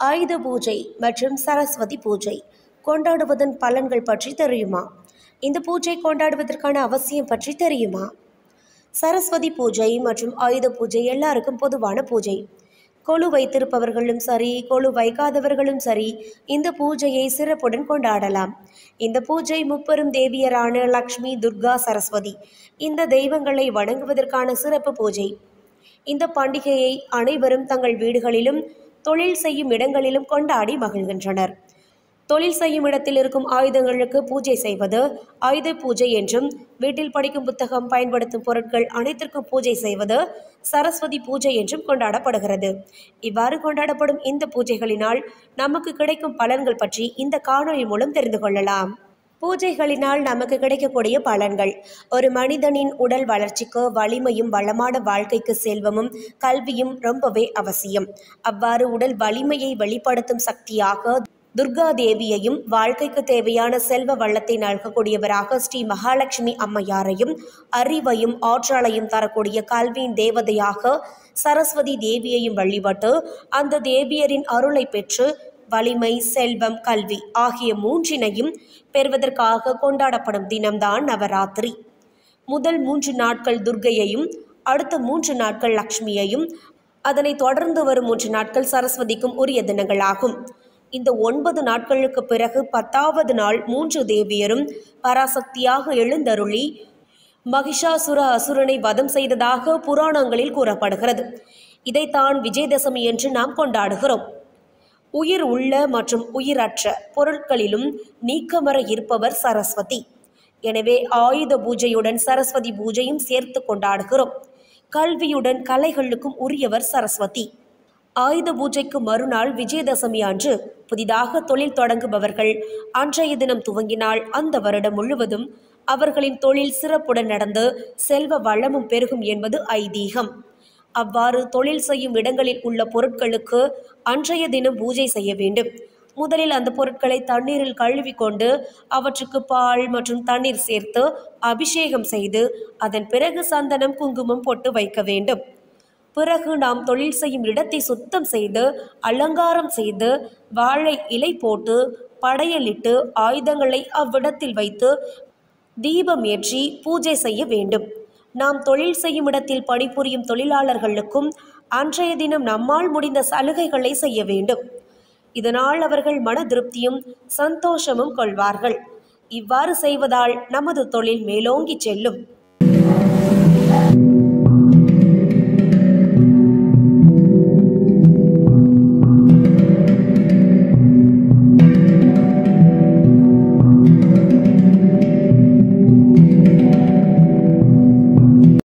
ஆயுத பூஜை மற்றும் சரஸ்வதி பூஜை கொண்டாடுவதன் பலன்கள் பற்றி தெரியுமா? இந்த பூஜை கொண்டாடுவதற்கான அவசியம் பற்றி தெரியுமா? சரஸ்வதி பூஜை மற்றும் ஆயுத பூஜை எல்லாருக்கும் பொதுவான பூஜை. கொலு வைத்திருப்பவர்களும் சரி கொலு வைக்காதவர்களும் சரி இந்த பூஜையை சிறப்புடன் கொண்டாடலாம். இந்த பூஜை முப்பெரும் தேவியரான லக்ஷ்மி துர்கா சரஸ்வதி இந்த தெய்வங்களை வணங்குவதற்கான சிறப்பு பூஜை. இந்த பண்டிகையை அனைவரும் தங்கள் வீடுகளிலும் தொழில் செய்யும் இடங்களிலும் கொண்டாடி மகிழ்கின்றனர். தொழில் செய்யும் இடத்தில் இருக்கும் ஆயுதங்களுக்கு பூஜை செய்வது ஆயுத பூஜை என்றும் வீட்டில் படிக்கும் புத்தகம் பயன்படுத்தும் பொருட்கள் அனைத்திற்கும் பூஜை செய்வது சரஸ்வதி பூஜை என்றும் கொண்டாடப்படுகிறது. இவ்வாறு கொண்டாடப்படும் இந்த பூஜைகளினால் நமக்கு கிடைக்கும் பலன்கள் பற்றி இந்த காணொளி மூலம் தெரிந்து கொள்ளலாம். பூஜைகளினால் நமக்கு கிடைக்கக்கூடிய பலன்கள். ஒரு மனிதனின் உடல் வளர்ச்சிக்கு வலிமையும் வளமான வாழ்க்கைக்கு செல்வமும் கல்வியும் ரொம்பவே அவசியம். அவ்வாறு உடல் வலிமையை வெளிப்படுத்தும் சக்தியாக துர்கா தேவியையும் வாழ்க்கைக்கு தேவையான செல்வ வள்ளத்தை நல்கக்கூடியவராக ஸ்ரீ மகாலட்சுமி அம்மையாரையும் அறிவையும் ஆற்றலையும் தரக்கூடிய கல்வியின் தேவதையாக சரஸ்வதி தேவியையும் வழிபட்டு அந்த தேவியரின் அருளை பெற்று வலிமை செல்வம் கல்வி ஆகிய மூன்றினையும் பெறுவதற்காக கொண்டாடப்படும் தினம்தான் நவராத்திரி. முதல் மூன்று நாட்கள் துர்க்கையையும் அடுத்த மூன்று நாட்கள் லக்ஷ்மியையும் அதனை தொடர்ந்து வரும் மூன்று நாட்கள் சரஸ்வதிக்கும் உரிய தினங்களாகும். இந்த ஒன்பது நாட்களுக்கு பிறகு பத்தாவது நாள் மூன்று தேவியரும் பராசக்தியாக எழுந்தருளி மகிஷாசுர அசுரனை வதம் செய்ததாக புராணங்களில் கூறப்படுகிறது. இதைத்தான் விஜயதசமி என்று நாம் கொண்டாடுகிறோம். உயிர் உள்ள மற்றும் உயிரற்ற பொருட்களிலும் நீக்கமர இருப்பவர் சரஸ்வதி. எனவே ஆயுத பூஜையுடன் சரஸ்வதி பூஜையும் சேர்த்து கொண்டாடுகிறோம். கல்வியுடன் கலைகளுக்கும் உரியவர் சரஸ்வதி. ஆயுத பூஜைக்கு மறுநாள் விஜயதசமி அன்று புதிதாக தொழில் தொடங்குபவர்கள் அன்றைய தினம் துவங்கினால் அந்த வருடம் முழுவதும் அவர்களின் தொழில் சிறப்புடன் நடந்து செல்வ வளமும் பெருகும் என்பது ஐதீகம். அவ்வாறு தொழில் செய்யும் இடங்களில் உள்ள பொருட்களுக்கு அன்றைய தினம் பூஜை செய்ய வேண்டும். முதலில் அந்த பொருட்களை தண்ணீரில் கழுவி கொண்டு அவற்றுக்கு பால் மற்றும் தண்ணீர் சேர்த்து அபிஷேகம் செய்து அதன் பிறகு சந்தனம் குங்குமம் போட்டு வைக்க வேண்டும். பிறகு நாம் தொழில் செய்யும் இடத்தை சுத்தம் செய்து அலங்காரம் செய்து வாழை இலை போட்டு படையலிட்டு ஆயுதங்களை அவ்விடத்தில் வைத்து தீபம் ஏற்றி பூஜை செய்ய வேண்டும். நாம் தொழில் செய்யும் இடத்தில் பணிபுரியும் தொழிலாளர்களுக்கும் அன்றைய தினம் நம்மால் முடிந்த சலுகைகளை செய்ய வேண்டும். இதனால் அவர்கள் மன திருப்தியும் சந்தோஷமும் கொள்வார்கள். இவ்வாறு செய்வதால் நமது தொழில் மேலோங்கி செல்லும்.